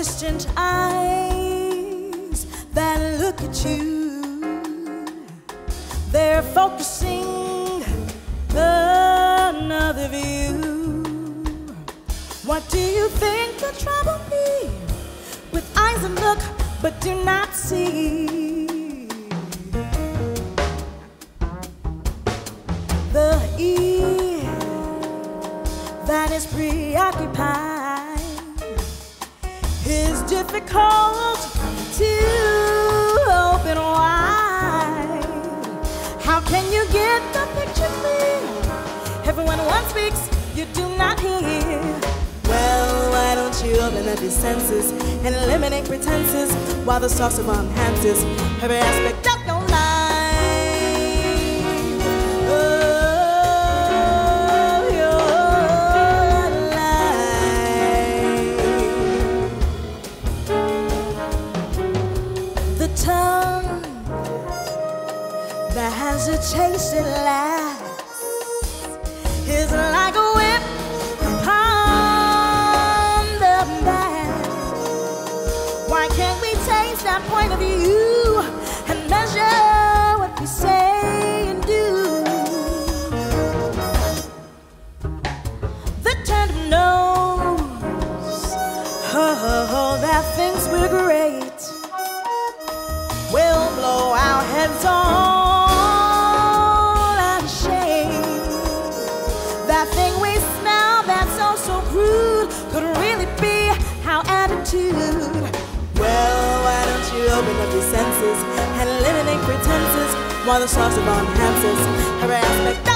distant eyes that look at you, they're focusing another view. What do you think the trouble me? with eyes that look but do not see? The ear that is preoccupied difficult to open wide. How can you get the picture clear? Everyone one speaks, you do not hear. Well, why don't you open up your senses and eliminate pretenses while the sauce of enhances every aspect that has a taste at last and eliminate pretenses while the sauce of enhances every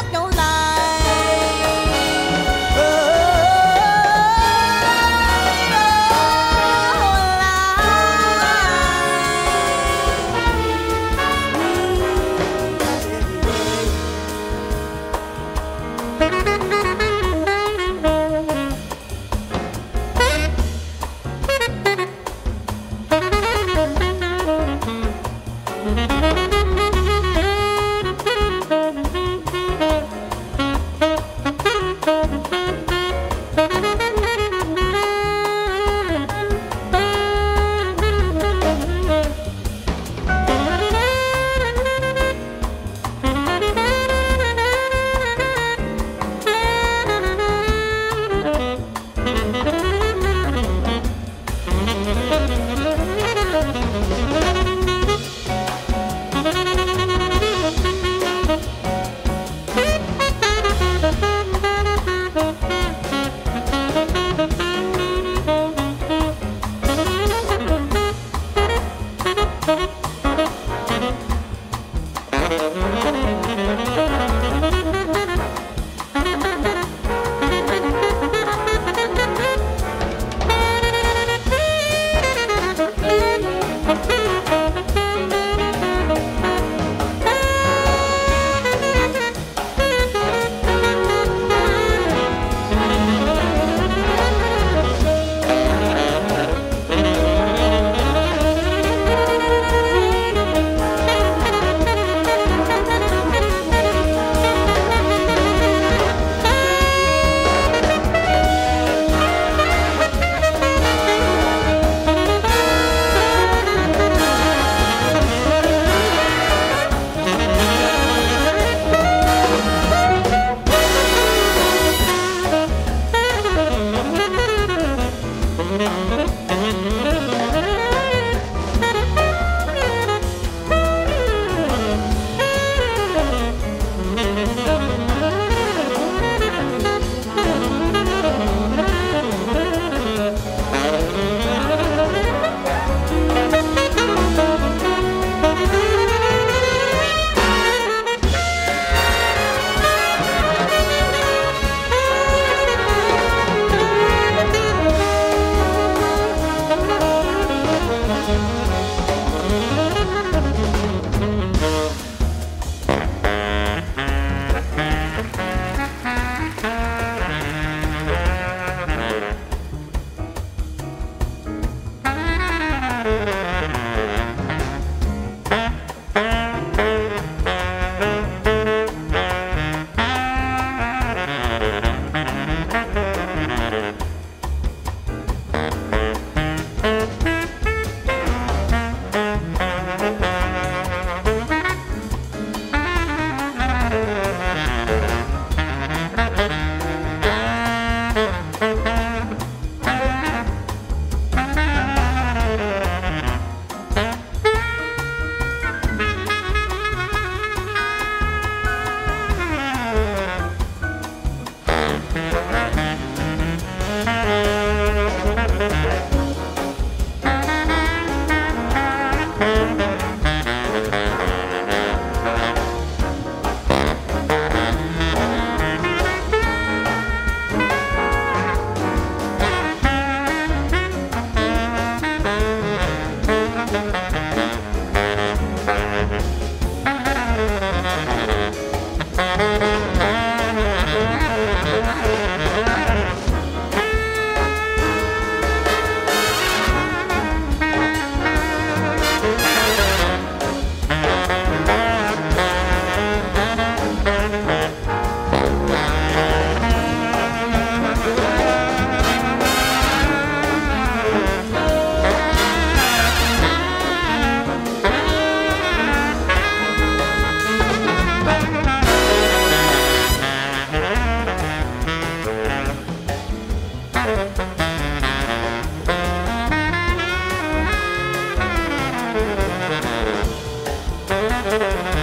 aspect of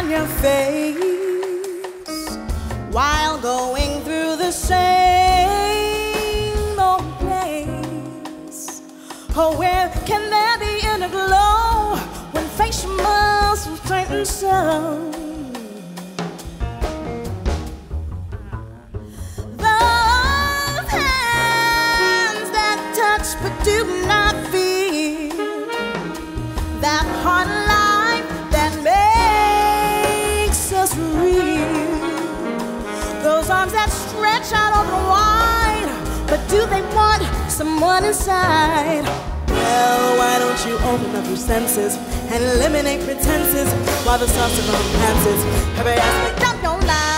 upon your face while going through the same old place. Oh, where can there be any glow when facial muscles tighten so? Those hands that touch but do not feel that hard out over wide, but do they want someone inside? Well, why don't you open up your senses and eliminate pretenses while the sauce of romances every aspect of your life?